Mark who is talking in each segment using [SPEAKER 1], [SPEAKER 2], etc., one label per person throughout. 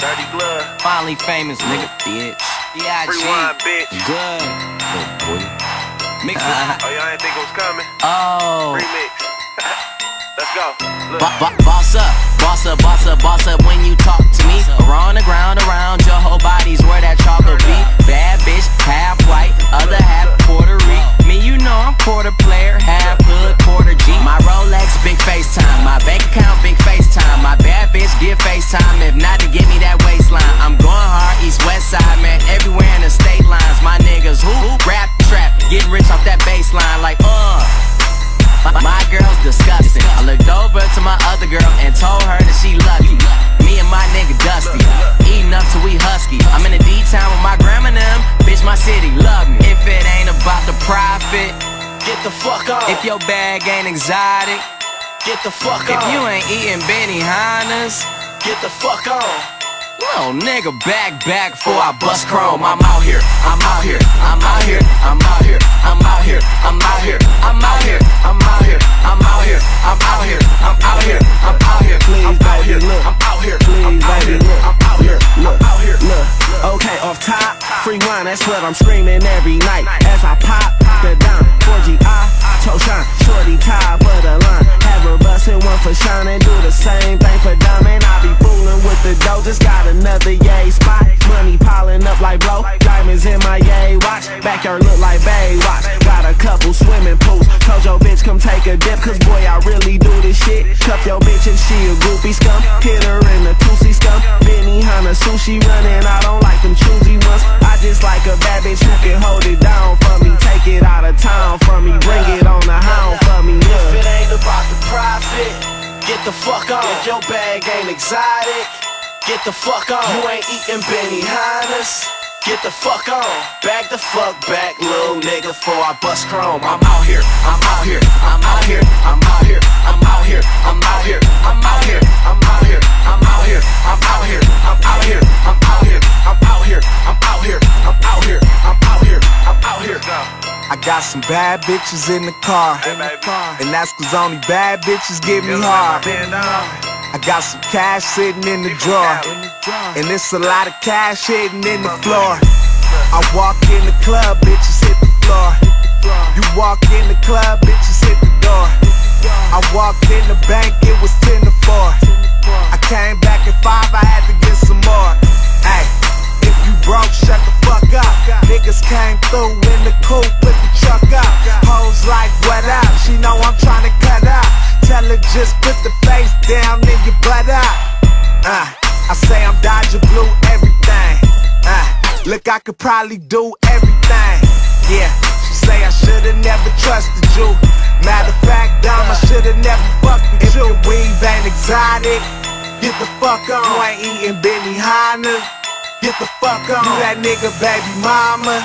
[SPEAKER 1] Dirty glove.
[SPEAKER 2] Finally famous, nigga, bitch. Yeah,
[SPEAKER 1] Free wine, bitch.
[SPEAKER 2] Good. Boy. Mix it.
[SPEAKER 1] Oh, y'all didn't think it was coming?
[SPEAKER 2] Oh.
[SPEAKER 1] Remix. Let's go.
[SPEAKER 2] Bo- bo- boss up, boss up, boss up, boss up when you talk to me. Around the ground, around your whole body's where that chocolate be. Bad bitch, FaceTime. My bank account, big FaceTime. My bad bitch, give FaceTime. If not, to give me that waistline. I'm going hard, east, west side, man. Everywhere in the state lines. My niggas, who? Rap, trap, getting rich off that baseline. Like, uh. My, my girl's disgusting. I looked over to my other girl and told her that she lucky. Me and my nigga Dusty, eating up till we husky. I'm in a D town with my grandma and them. Bitch, my city love me. If it ain't about the profit,
[SPEAKER 3] Get the fuck on.
[SPEAKER 2] if your bag ain't exotic,
[SPEAKER 3] Get the fuck
[SPEAKER 2] if
[SPEAKER 3] on.
[SPEAKER 2] you ain't eating Benihana's,
[SPEAKER 3] Get the fuck on.
[SPEAKER 2] little nigga back back before I bust chrome. I'm out here, I'm out here, I'm out here, I'm out here, I'm out here, I'm out here, I'm out here, I'm out here, I'm out here, I'm out here, I'm out here, I'm out here,
[SPEAKER 3] Please,
[SPEAKER 2] I'm out
[SPEAKER 3] baby,
[SPEAKER 2] here,
[SPEAKER 3] look.
[SPEAKER 2] I'm out here,
[SPEAKER 3] Please,
[SPEAKER 2] I'm out
[SPEAKER 3] baby,
[SPEAKER 2] here,
[SPEAKER 3] look.
[SPEAKER 2] I'm out here, I'm
[SPEAKER 3] Look,
[SPEAKER 2] out here.
[SPEAKER 3] look. Okay, off top, free wine, that's what I'm screaming every night. As I pop the just got another yay spot. Money piling up like blow, diamonds in my yay watch. Backyard look like Baywatch. Got a couple swimming pools. Told your bitch come take a dip, cause boy, I really do this shit. Cuff your bitch if she a groupie scum. Hit her in the Tootsie scum. Benihana sushi running, I don't like them choosy ones. I just like a bad bitch who can hold it down for me. Take it out of town for me. Bring it on the hound for me. If it ain't about the profit, get the fuck on. If your bag ain't exotic, get the fuck on. You ain't eating Benihanas. Get the fuck on. Back the fuck back, little nigga, before I bust chrome. I'm out here, I'm out here, I'm out here, I'm out here, I'm out here, I'm out here, I'm out here, I'm out here, I'm out here, I'm out here, I'm out here, I'm out here, I'm out here, I'm out here, I'm out here, I'm out here, I'm out here.
[SPEAKER 4] I got some bad bitches in the car. And that's cause only bad bitches get me hard. I got some cash sitting in the drawer. And it's a lot of cash hitting in the floor. I walk in the club, bitches hit the floor. You walk in the club, bitches hit the door. I walked in the bank, it was 10 to 4. I came back at 5, I had to get some more. Hey, if you broke, shut the fuck up. Niggas came through in the coupe with the truck up. Hoes like, what up? She know I'm trying to cut up. Tell her just put the I say I'm dodging blue everything. Uh, look, I could probably do everything. Yeah, she say I should've never trusted you. Matter of fact, Dom, I should've never fucked with if you. If your weave ain't exotic, get the fuck on. You ain't eating Benihana, get the fuck on. You that nigga baby mama.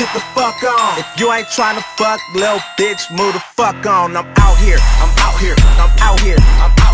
[SPEAKER 4] Get the fuck on. If you ain't tryna fuck, little bitch, move the fuck on. I'm out here, I'm out here, I'm out here, I'm out here, I'm out here, I'm out here, I'm out here, I'm out here.